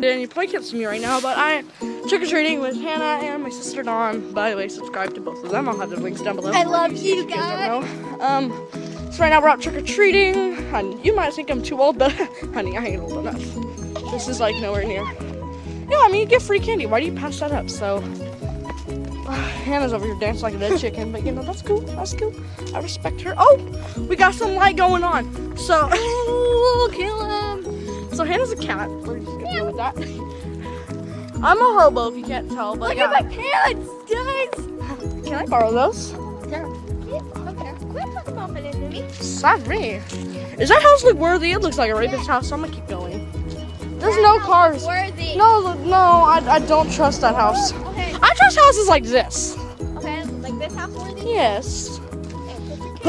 And you probably can't see me right now, but I trick or treating with Hannah and my sister Dawn. By the way, subscribe to both of them. I'll have their links down below. I love you guys. Um, so right now we're out trick or treating. And you might think I'm too old, but honey, I ain't old enough. This is like nowhere near. Yeah, I mean, you get free candy. Why do you pass that up? So Hannah's over here dancing like a dead chicken, but you know that's cool. That's cool. I respect her. Oh, we got some light going on. So kill him. So Hannah's a cat. We're just gonna deal with that. I'm a hobo if you can't tell, but Look yeah. at my pants, guys. Can I borrow those? Yeah. Okay. Quit talking about it to. Sad me. Is that house look worthy? It looks like a rapist house, so I'm gonna keep going. There's no cars. Worthy. No, no, I, I don't trust that house. Okay. I trust houses like this. Okay. Like this house worthy. Yes.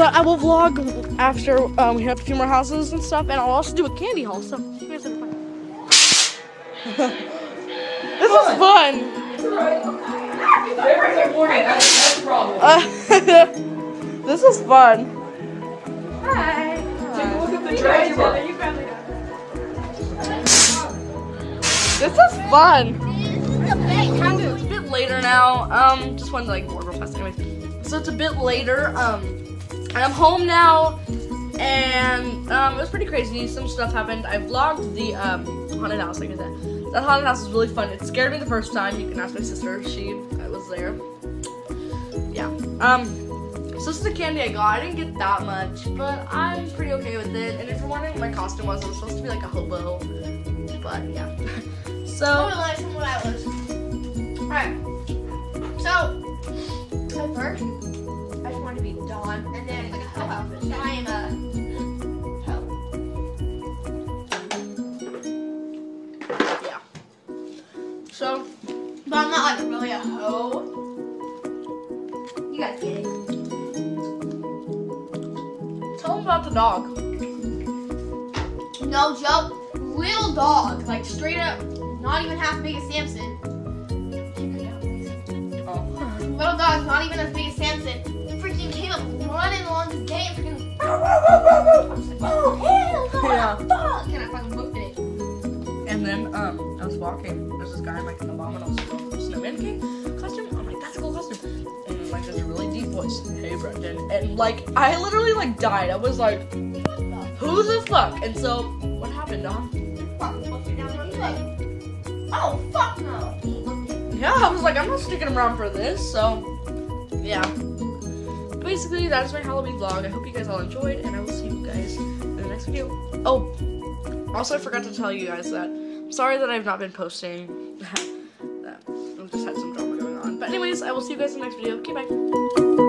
But I will vlog after um, we have a few more houses and stuff, and I'll also do a candy haul. So you guys have fun. this is fun. This is fun. Hi. This is fun. It's a bit later now. Um, just wanted to like work real fast. Anyways, so it's a bit later. Um, and I'm home now, and um, it was pretty crazy. Some stuff happened. I vlogged the um haunted house. Like I said, that haunted house was really fun. It scared me the first time. You can ask my sister. She I was there. Yeah. Um. So this is the candy I got. I didn't get that much, but I'm pretty okay with it. And if you're wondering what my costume was, it was supposed to be like a hobo. But yeah. So from what I was. So But I'm not like really a hoe. You guys get it. tell them about the dog. No joke. Little dog. Like straight up, not even half big as Samson. Oh. Little dog's not even as big as Samson. Freaking came up running along this gate and freaking. I was like, oh, hell no, Yeah. This guy like an abominable snow- snowman king costume. I'm like, that's a cool costume. And like, there's a really deep voice. Hey, Brendan. And like, I literally like died. I was like, who the fuck? And so, what happened, Don? Fucking whooped it down on his leg. Oh, fuck no. He whooped it. Yeah, I was like, I'm not sticking around for this. So, yeah. Basically, that's my Halloween vlog. I hope you guys all enjoyed, and I will see you guys in the next video. Oh, also, I forgot to tell you guys that sorry that I've not been posting. I've just had some drama going on. But anyways, I will see you guys in the next video. Okay, bye.